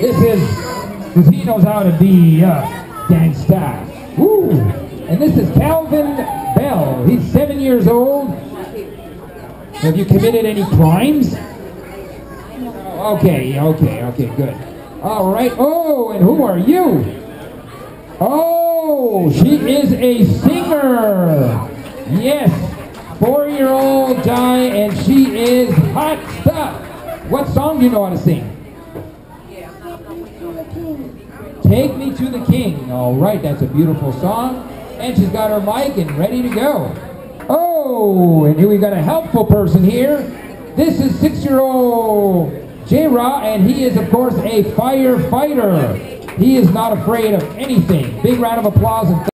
This is, because he knows how to be uh, gangsta. Woo! And this is Calvin Bell. He's seven years old. Have you committed any crimes? Okay, okay, okay, good. All right. Oh, and who are you? Oh, she is a singer. Yes, four-year-old guy, and she is hot stuff. What song do you know how to sing? Take Me to the King. All right, that's a beautiful song. And she's got her mic and ready to go. Oh, and here we got a helpful person here. This is six-year-old J-Ra, and he is, of course, a firefighter. He is not afraid of anything. Big round of applause and